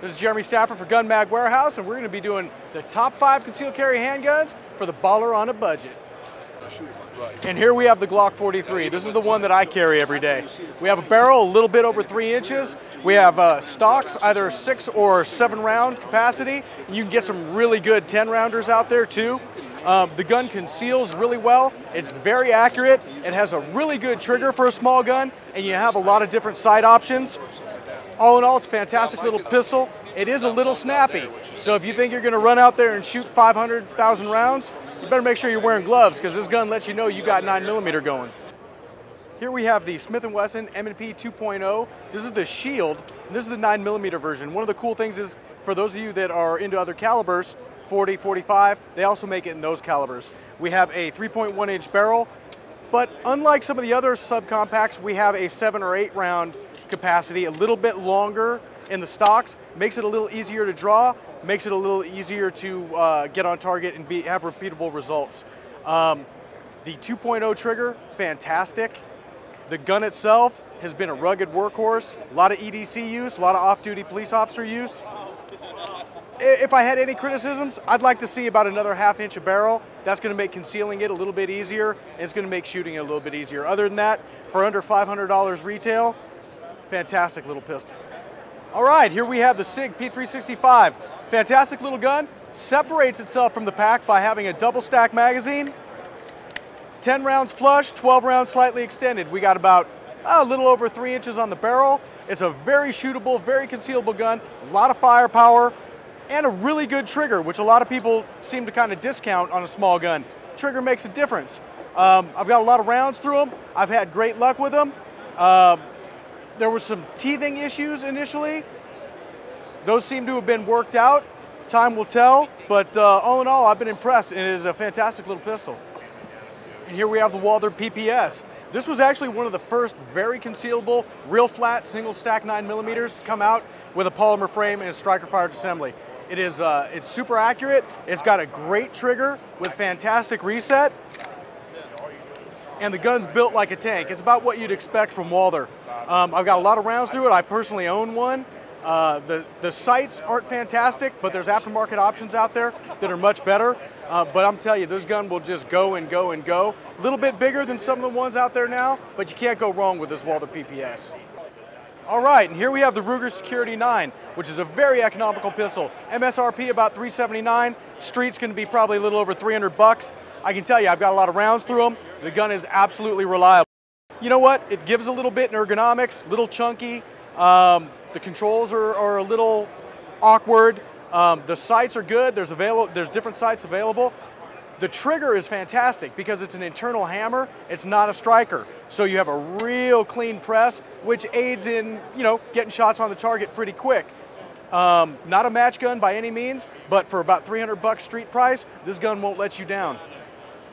This is Jeremy Stafford for Gun Mag Warehouse, and we're going to be doing the top five concealed carry handguns for the baller on a budget. And here we have the Glock 43. This is the one that I carry every day. We have a barrel a little bit over three inches. We have uh, stocks, either six or seven round capacity. You can get some really good 10 rounders out there too. Um, the gun conceals really well. It's very accurate. It has a really good trigger for a small gun, and you have a lot of different sight options. All in all, it's a fantastic little pistol. It is a little snappy. So if you think you're gonna run out there and shoot 500,000 rounds, you better make sure you're wearing gloves because this gun lets you know you got nine millimeter going. Here we have the Smith & Wesson M&P 2.0. This is the Shield, and this is the nine millimeter version. One of the cool things is, for those of you that are into other calibers, 40, 45, they also make it in those calibers. We have a 3.1 inch barrel, but unlike some of the other subcompacts, we have a seven or eight round capacity, a little bit longer in the stocks, makes it a little easier to draw, makes it a little easier to uh, get on target and be, have repeatable results. Um, the 2.0 trigger, fantastic. The gun itself has been a rugged workhorse, a lot of EDC use, a lot of off-duty police officer use. If I had any criticisms, I'd like to see about another half inch of barrel. That's gonna make concealing it a little bit easier, and it's gonna make shooting it a little bit easier. Other than that, for under $500 retail, fantastic little pistol. All right, here we have the SIG P365. Fantastic little gun, separates itself from the pack by having a double stack magazine, 10 rounds flush, 12 rounds slightly extended. We got about a little over three inches on the barrel. It's a very shootable, very concealable gun, a lot of firepower, and a really good trigger, which a lot of people seem to kind of discount on a small gun. Trigger makes a difference. Um, I've got a lot of rounds through them. I've had great luck with them. Uh, there were some teething issues initially. Those seem to have been worked out. Time will tell, but uh, all in all, I've been impressed. It is a fantastic little pistol. And here we have the Walther PPS. This was actually one of the first very concealable, real flat, single stack nine millimeters to come out with a polymer frame and a striker fired assembly. It is, uh, it's super accurate. It's got a great trigger with fantastic reset. And the gun's built like a tank. It's about what you'd expect from Walther. Um, I've got a lot of rounds through it. I personally own one. Uh, the, the sights aren't fantastic, but there's aftermarket options out there that are much better. Uh, but I'm telling you, this gun will just go and go and go. A little bit bigger than some of the ones out there now, but you can't go wrong with this Walther PPS. All right, and here we have the Ruger Security 9, which is a very economical pistol. MSRP about 379. Street's gonna be probably a little over 300 bucks. I can tell you, I've got a lot of rounds through them. The gun is absolutely reliable. You know what? It gives a little bit in ergonomics, little chunky. Um, the controls are, are, a little awkward. Um, the sights are good. There's available. There's different sights available. The trigger is fantastic because it's an internal hammer. It's not a striker. So you have a real clean press, which aids in, you know, getting shots on the target pretty quick. Um, not a match gun by any means, but for about 300 bucks street price, this gun won't let you down.